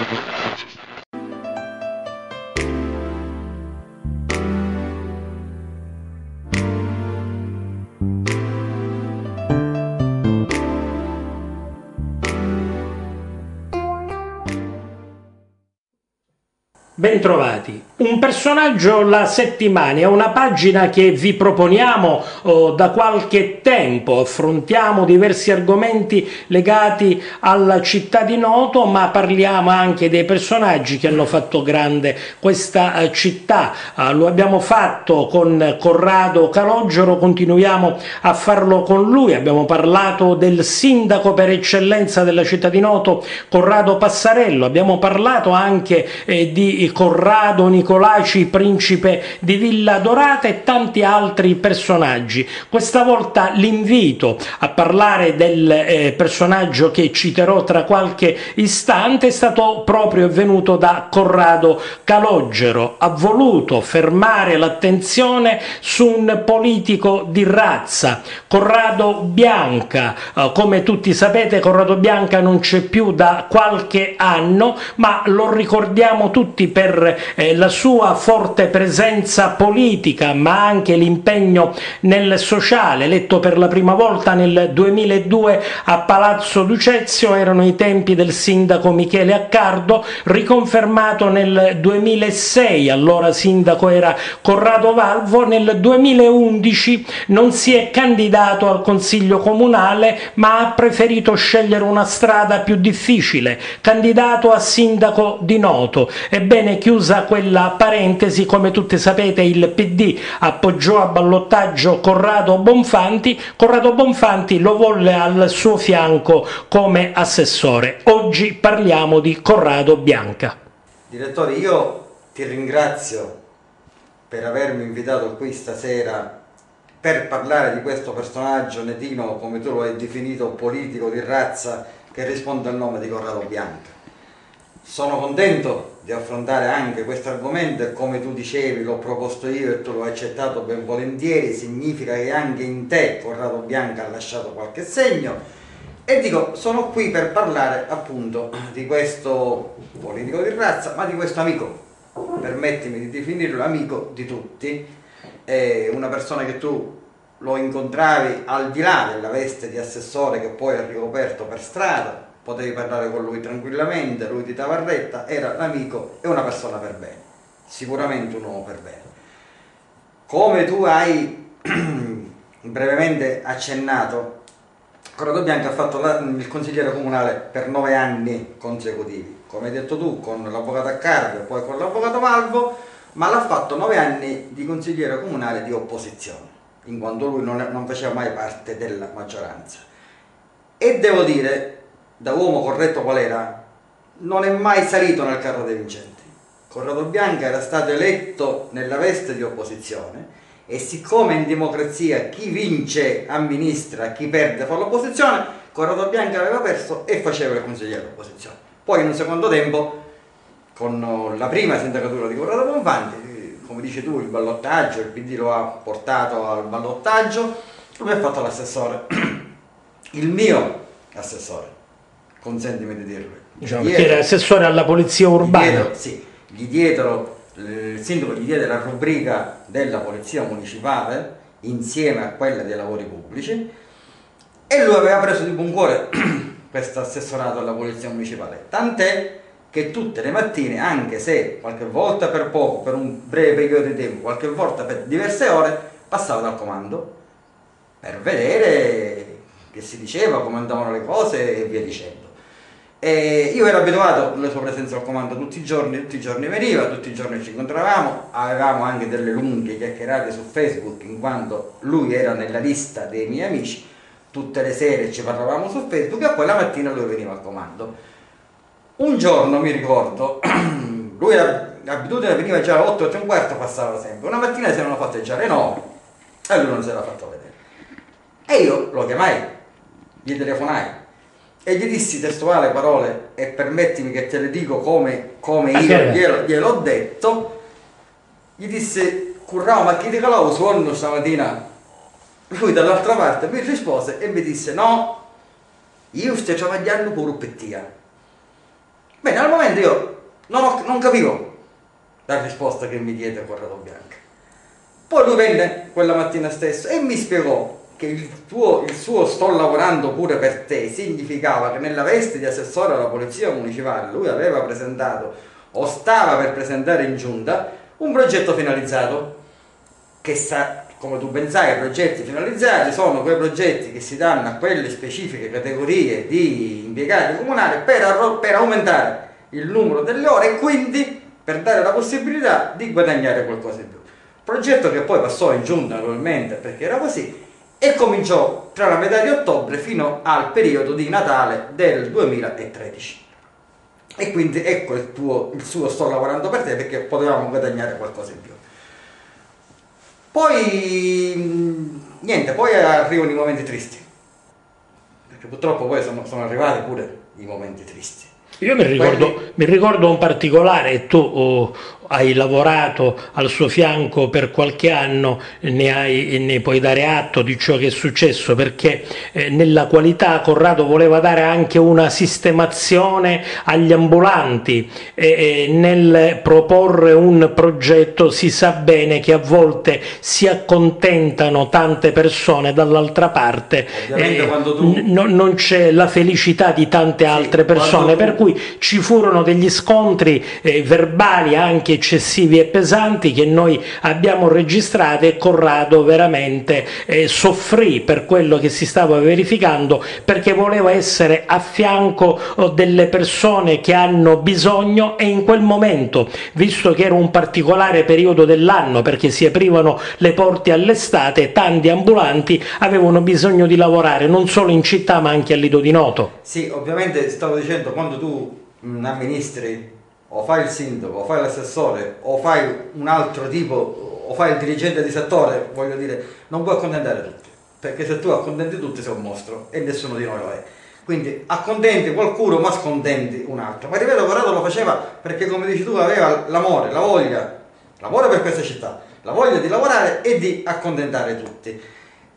Mm-hmm. Bentrovati. Un personaggio la settimana è una pagina che vi proponiamo oh, da qualche tempo. Affrontiamo diversi argomenti legati alla città di Noto, ma parliamo anche dei personaggi che hanno fatto grande questa uh, città. Uh, lo abbiamo fatto con Corrado Calogero, continuiamo a farlo con lui. Abbiamo parlato del sindaco per eccellenza della città di Noto, Corrado Passarello. Abbiamo parlato anche eh, di Corrado Nicolaci, principe di Villa Dorata e tanti altri personaggi. Questa volta l'invito a parlare del eh, personaggio che citerò tra qualche istante è stato proprio venuto da Corrado Calogero. Ha voluto fermare l'attenzione su un politico di razza, Corrado Bianca. Eh, come tutti sapete Corrado Bianca non c'è più da qualche anno, ma lo ricordiamo tutti per per eh, la sua forte presenza politica ma anche l'impegno nel sociale, eletto per la prima volta nel 2002 a Palazzo Ducezio, erano i tempi del sindaco Michele Accardo, riconfermato nel 2006, allora sindaco era Corrado Valvo, nel 2011 non si è candidato al consiglio comunale ma ha preferito scegliere una strada più difficile, candidato a sindaco di Noto. Ebbene Ebbene, chiusa quella parentesi, come tutti sapete il PD appoggiò a ballottaggio Corrado Bonfanti, Corrado Bonfanti lo volle al suo fianco come assessore. Oggi parliamo di Corrado Bianca. Direttore, io ti ringrazio per avermi invitato qui stasera per parlare di questo personaggio netino, come tu lo hai definito, politico di razza, che risponde al nome di Corrado Bianca. Sono contento di affrontare anche questo argomento e come tu dicevi l'ho proposto io e tu l'hai accettato ben volentieri, significa che anche in te Corrado Bianca ha lasciato qualche segno. E dico sono qui per parlare appunto di questo politico di razza ma di questo amico, permettimi di definirlo amico di tutti, è una persona che tu lo incontravi al di là della veste di assessore che poi ha ricoperto per strada potevi parlare con lui tranquillamente, lui ti dava retta, era l'amico e una persona per bene, sicuramente un uomo per bene. Come tu hai brevemente accennato, Corrado Bianco ha fatto la, il consigliere comunale per nove anni consecutivi, come hai detto tu, con l'avvocato Accardo e poi con l'avvocato Valvo, ma l'ha fatto nove anni di consigliere comunale di opposizione, in quanto lui non, non faceva mai parte della maggioranza. E devo dire, da uomo corretto qual era, non è mai salito nel carro dei vincenti. Corrado Bianca era stato eletto nella veste di opposizione e siccome in democrazia chi vince amministra, chi perde fa l'opposizione, Corrado Bianca aveva perso e faceva il consigliere dell'opposizione. Poi in un secondo tempo, con la prima sindacatura di Corrado Bonfanti, come dici tu, il ballottaggio, il PD lo ha portato al ballottaggio, lui ha fatto l'assessore, il mio assessore consentimi di dirlo. Diciamo, perché era assessore alla polizia urbana. Gli dietro, sì, gli dietro, il sindaco gli diede la rubrica della polizia municipale insieme a quella dei lavori pubblici e lui aveva preso di buon cuore questo assessorato alla polizia municipale, tant'è che tutte le mattine, anche se qualche volta per poco, per un breve periodo di tempo, qualche volta per diverse ore, passava dal comando per vedere che si diceva, come andavano le cose e via dicendo. E io ero abituato alla sua presenza al comando tutti i giorni, tutti i giorni veniva, tutti i giorni ci incontravamo, avevamo anche delle lunghe chiacchierate su Facebook in quanto lui era nella lista dei miei amici, tutte le sere ci parlavamo su Facebook e poi la mattina lui veniva al comando. Un giorno mi ricordo, lui era l'abitudine veniva già alle 8, 8 e un quarto, passava sempre, una mattina si erano fatte già le 9 e lui non si era fatto vedere. E io lo chiamai, gli telefonai e gli dissi testuale parole e permettimi che te le dico come, come io glielo, gliel'ho detto gli disse currao ma chi ti calavo suono stamattina? Lui dall'altra parte mi rispose e mi disse no io sto travagliando pure pettia Bene, al momento io non, ho, non capivo la risposta che mi diede Corrado Bianca. Poi lui venne quella mattina stessa e mi spiegò che il, tuo, il suo sto lavorando pure per te significava che nella veste di assessore alla polizia municipale lui aveva presentato o stava per presentare in giunta un progetto finalizzato che sa, come tu ben sai, i progetti finalizzati sono quei progetti che si danno a quelle specifiche categorie di impiegati comunali per, per aumentare il numero delle ore e quindi per dare la possibilità di guadagnare qualcosa in più. Progetto che poi passò in giunta naturalmente perché era così e cominciò tra la metà di ottobre fino al periodo di Natale del 2013. E quindi ecco il, tuo, il suo sto lavorando per te perché potevamo guadagnare qualcosa in più. Poi niente, poi arrivano i momenti tristi. Perché purtroppo poi sono, sono arrivati pure i momenti tristi. Io mi ricordo, mi ricordo un particolare, tu oh, hai lavorato al suo fianco per qualche anno, ne, hai, ne puoi dare atto di ciò che è successo, perché eh, nella qualità Corrado voleva dare anche una sistemazione agli ambulanti e, e nel proporre un progetto si sa bene che a volte si accontentano tante persone, dall'altra parte eh, tu... non c'è la felicità di tante sì, altre persone, tu... per cui ci furono degli scontri eh, verbali anche eccessivi e pesanti che noi abbiamo registrato e Corrado veramente eh, soffrì per quello che si stava verificando perché voleva essere a fianco oh, delle persone che hanno bisogno e in quel momento, visto che era un particolare periodo dell'anno perché si aprivano le porte all'estate, tanti ambulanti avevano bisogno di lavorare non solo in città ma anche a Lido di Noto. Sì, ovviamente stavo dicendo quando tu amministri o fai il sindaco, o fai l'assessore, o fai un altro tipo, o fai il dirigente di settore, voglio dire, non puoi accontentare tutti, perché se tu accontenti tutti sei un mostro e nessuno di noi lo è. Quindi accontenti qualcuno ma scontenti un altro. Ma ripeto, Corrado lo faceva perché come dici tu aveva l'amore, la voglia, l'amore per questa città, la voglia di lavorare e di accontentare tutti.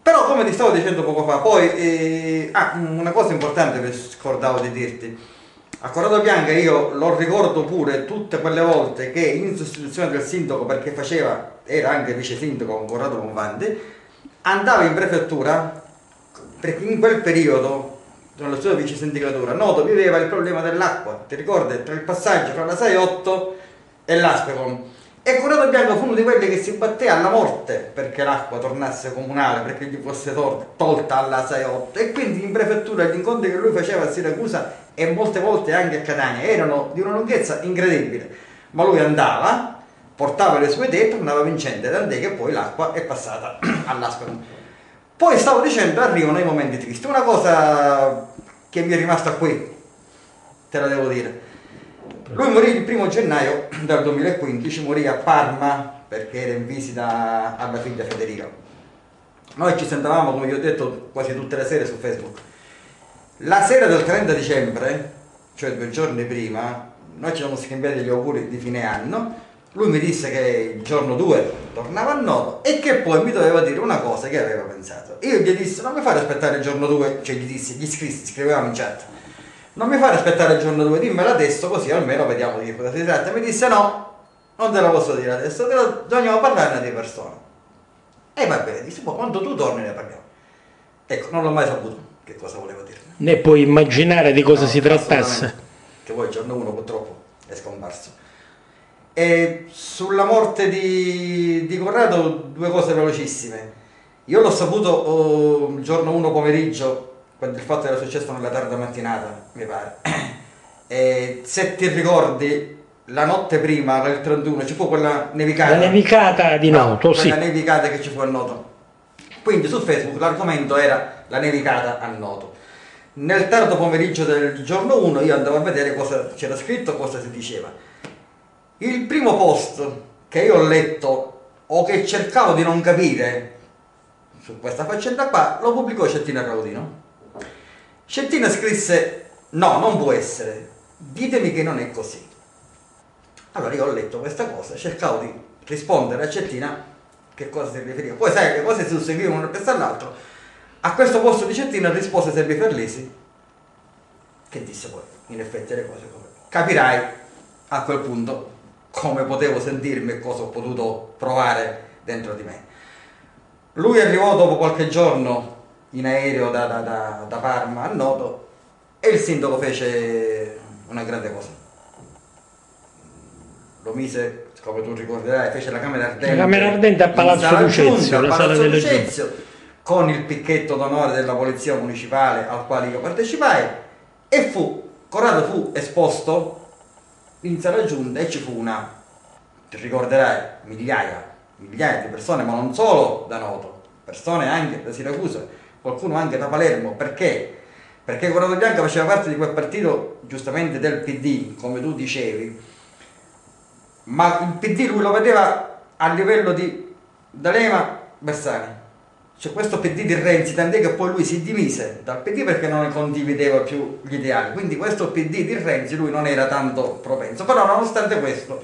Però come ti stavo dicendo poco fa, poi eh, ah, una cosa importante che scordavo di dirti, a Corrado Bianca io lo ricordo pure tutte quelle volte che in sostituzione del sindaco, perché faceva, era anche vice sindaco con Corrado Convanti, andava in prefettura perché in quel periodo, nella sua vice sindacatura, Noto viveva il problema dell'acqua, ti ricordi? Tra il passaggio tra la 6-8 e l'Aspecon e Corrado Bianco fu uno di quelli che si batté alla morte perché l'acqua tornasse comunale, perché gli fosse tol- tolta alla 6-8 e quindi in prefettura gli incontri che lui faceva a Siracusa e molte volte anche a Catania erano di una lunghezza incredibile, ma lui andava, portava le sue idee e tornava vincente, tant'è che poi l'acqua è passata all'Ascoli. Poi stavo dicendo, arrivano i momenti tristi, una cosa che mi è rimasta qui, te la devo dire lui morì il primo gennaio del 2015, morì a Parma perché era in visita alla figlia Federica. Noi ci sentavamo, come vi ho detto, quasi tutte le sere su Facebook. La sera del 30 dicembre, cioè due giorni prima, noi ci siamo scambiati gli auguri di fine anno. Lui mi disse che il giorno 2 tornava a Noto e che poi mi doveva dire una cosa che aveva pensato. Io gli dissi, non mi fare aspettare il giorno 2, cioè gli dissi, gli scrissi, scrivevamo in chat non mi fare aspettare il giorno 2, dimmelo adesso così almeno vediamo di che cosa si tratta. Mi disse no, non te lo posso dire adesso, te lo, dobbiamo parlarne di persona. E va bene, disse, ma quando tu torni ne parliamo. Ecco, non l'ho mai saputo che cosa voleva dire. Ne puoi immaginare di cosa no, si trattasse. Che poi il giorno 1 purtroppo è scomparso. E sulla morte di, di Corrado due cose velocissime. Io l'ho saputo oh, il giorno 1 pomeriggio quando il fatto era successo nella tarda mattinata, mi pare. E se ti ricordi, la notte prima, il 31, ci fu quella nevicata. La nevicata di Noto, no, sì. La nevicata che ci fu a Noto. Quindi su Facebook l'argomento era la nevicata a Noto. Nel tardo pomeriggio del giorno 1 io andavo a vedere cosa c'era scritto, cosa si diceva. Il primo post che io ho letto o che cercavo di non capire su questa faccenda qua lo pubblicò Cettina Claudino Cettina scrisse no, non può essere, ditemi che non è così. Allora io ho letto questa cosa, cercavo di rispondere a Cettina che cosa si riferiva. Poi sai, le cose si susseguivano una pensa all'altro. A questo posto di Cettina rispose Serbi Ferlesi che disse poi, in effetti le cose come. capirai a quel punto come potevo sentirmi e cosa ho potuto provare dentro di me. Lui arrivò dopo qualche giorno in aereo da, da, da, da Parma a Noto e il sindaco fece una grande cosa. Lo mise, come tu ricorderai, fece la Camera Ardente. La Camera Ardente a Palazzo Lucezio, la sala delle Lucezio, con il picchetto d'onore della Polizia Municipale al quale io partecipai e fu, Corrado fu esposto in sala giunta e ci fu una, ti ricorderai, migliaia, migliaia di persone, ma non solo da Noto, persone anche da Siracusa, qualcuno anche da Palermo, perché? Perché Corrado Bianca faceva parte di quel partito, giustamente del PD, come tu dicevi, ma il PD lui lo vedeva a livello di D'Alema, Bersani. Cioè questo PD di Renzi, tant'è che poi lui si dimise dal PD perché non condivideva più gli ideali, quindi questo PD di Renzi lui non era tanto propenso, però nonostante questo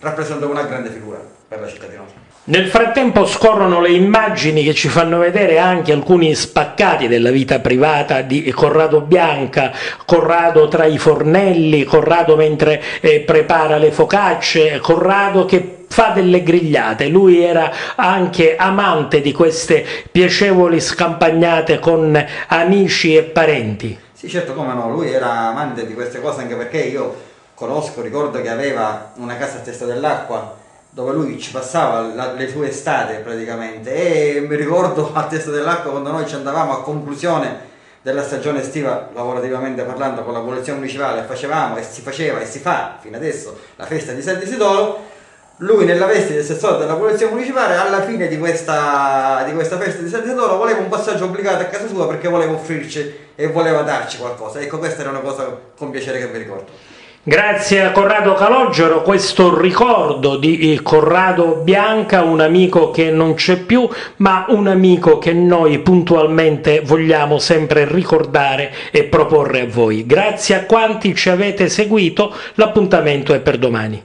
rappresentava una grande figura per la città di Noto. Nel frattempo scorrono le immagini che ci fanno vedere anche alcuni spaccati della vita privata di Corrado Bianca, Corrado tra i fornelli, Corrado mentre eh, prepara le focacce, Corrado che fa delle grigliate, lui era anche amante di queste piacevoli scampagnate con amici e parenti. Sì, certo, come no, lui era amante di queste cose anche perché io conosco, ricordo che aveva una casa a testa dell'acqua dove lui ci passava la, le sue estate praticamente. E mi ricordo a testa dell'acqua quando noi ci andavamo a conclusione della stagione estiva lavorativamente parlando con la polizia municipale facevamo e si faceva e si fa fino adesso la festa di San Isidoro. Lui nella veste di assessore della polizia municipale alla fine di questa, di questa festa di San Isidoro voleva un passaggio obbligato a casa sua perché voleva offrirci e voleva darci qualcosa. Ecco questa era una cosa con piacere che vi ricordo Grazie a Corrado Calogero, questo ricordo di Corrado Bianca, un amico che non c'è più, ma un amico che noi puntualmente vogliamo sempre ricordare e proporre a voi. Grazie a quanti ci avete seguito, l'appuntamento è per domani.